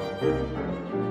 Música